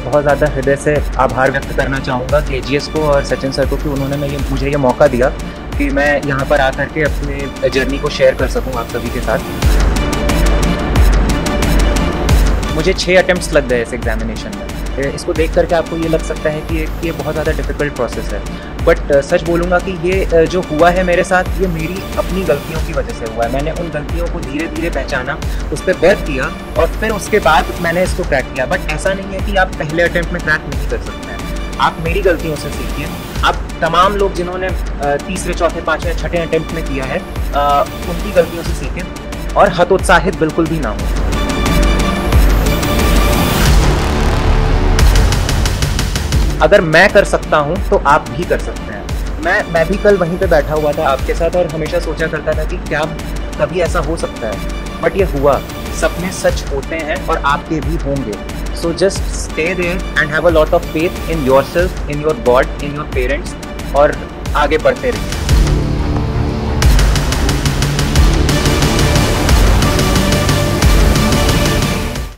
बहुत ज़्यादा हृदय से आभार व्यक्त करना चाहूँगा के जी को और सचिन सर को कि उन्होंने मैं ये मुझे ये मौका दिया कि मैं यहाँ पर आकर के अपने जर्नी को शेयर कर सकूँ आप सभी के साथ। मुझे छः अटैम्प्ट लग गए इस एग्जामिनेशन में। इसको देख करके आपको ये लग सकता है कि ये बहुत ज़्यादा डिफ़िकल्ट प्रोसेस है। बट सच बोलूँगा कि ये जो हुआ है मेरे साथ, ये मेरी अपनी गलतियों की वजह से हुआ है। मैंने उन गलतियों को धीरे धीरे पहचाना, उस पर वर्क किया और फिर उसके बाद मैंने इसको क्रैक किया। बट ऐसा नहीं है कि आप पहले अटैम्प्ट में क्रैक नहीं कर सकते हैं। आप मेरी गलतियों से सीखिए। आप तमाम लोग जिन्होंने तीसरे, चौथे, पाँचवें, छठे अटैम्प्ट में किया है उनकी गलतियों से सीखें और हतोत्साहित बिल्कुल भी ना हो। अगर मैं कर सकता हूँ तो आप भी कर सकते हैं। मैं मैं भी कल वहीं पे बैठा हुआ था आपके साथ और हमेशा सोचा करता था कि क्या कभी ऐसा हो सकता है। बट ये हुआ। सपने सच होते हैं और आपके भी होंगे। So just stay there and have a lot of faith in yourself in your god in your parents और आगे बढ़ते रहिए।